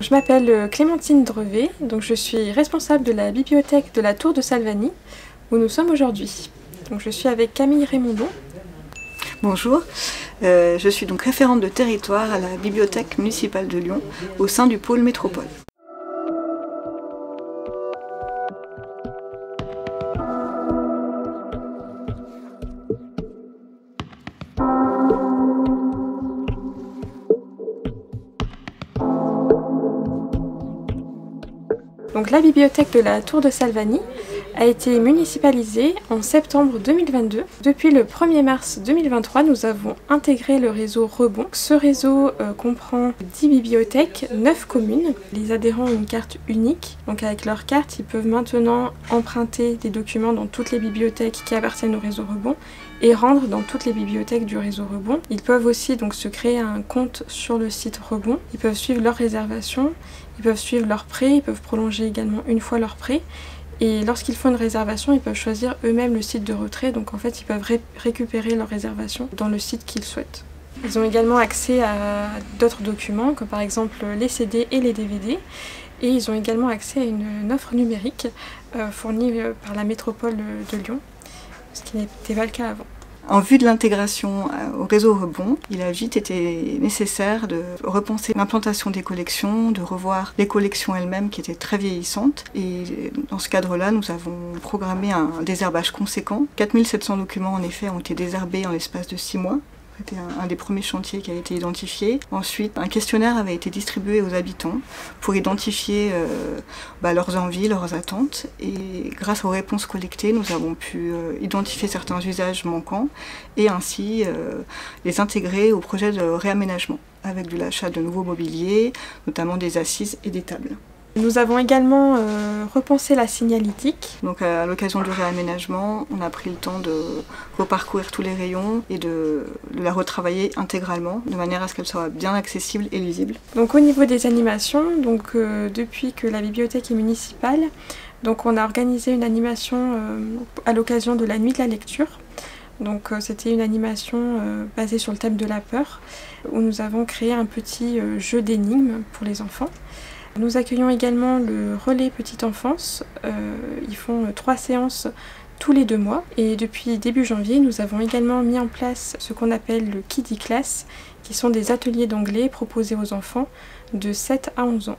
je m'appelle Clémentine Drevet, donc je suis responsable de la bibliothèque de la Tour de Salvani, où nous sommes aujourd'hui. Donc je suis avec Camille Raymondon. Bonjour, euh, je suis donc référente de territoire à la bibliothèque municipale de Lyon, au sein du pôle métropole. Donc la bibliothèque de la Tour de Salvani a été municipalisée en septembre 2022. Depuis le 1er mars 2023, nous avons intégré le réseau Rebond. Ce réseau euh, comprend 10 bibliothèques, 9 communes. Les adhérents ont une carte unique. Donc avec leur carte, ils peuvent maintenant emprunter des documents dans toutes les bibliothèques qui appartiennent au réseau Rebond et rendre dans toutes les bibliothèques du réseau Rebond. Ils peuvent aussi donc se créer un compte sur le site Rebond. Ils peuvent suivre leurs réservations, ils peuvent suivre leurs prêts, ils peuvent prolonger également une fois leur prêt. Et lorsqu'ils font une réservation, ils peuvent choisir eux-mêmes le site de retrait. Donc en fait, ils peuvent récupérer leur réservation dans le site qu'ils souhaitent. Ils ont également accès à d'autres documents, comme par exemple les CD et les DVD. Et ils ont également accès à une, offre numérique euh, fournie euh, par la métropole de Lyon, ce qui n'était pas le cas avant. En vue de l'intégration euh, au réseau Rebond, il a vite été nécessaire de repenser l'implantation des collections, de revoir les collections elles-mêmes qui étaient très vieillissantes. Et dans ce cadre-là, nous avons programmé un désherbage conséquent. 4700 documents en effet ont été désherbés en l'espace de 6 mois. C'était un, des premiers chantiers qui a été identifié. Ensuite, un questionnaire avait été distribué aux habitants pour identifier euh, bah, leurs envies, leurs attentes. Et grâce aux réponses collectées, nous avons pu euh, identifier certains usages manquants et ainsi euh, les intégrer au projet de réaménagement avec de l'achat de nouveaux mobiliers, notamment des assises et des tables. Nous avons également euh, repensé la signalétique. Donc à l'occasion du réaménagement, on a pris le temps de reparcourir tous les rayons et de, la retravailler intégralement de manière à ce qu'elle soit bien accessible et lisible. Donc au niveau des animations, donc, euh, depuis que la bibliothèque est municipale, donc on a organisé une animation euh, à l'occasion de la nuit de la lecture. Donc c'était une animation basée sur le thème de la peur, où nous avons créé un petit jeu d'énigmes pour les enfants. Nous accueillons également le relais petite enfance. Euh, ils font trois séances tous les deux mois. Et depuis début janvier, nous avons également mis en place ce qu'on appelle le Kiddie Class, qui sont des ateliers d'anglais proposés aux enfants de 7 à 11 ans.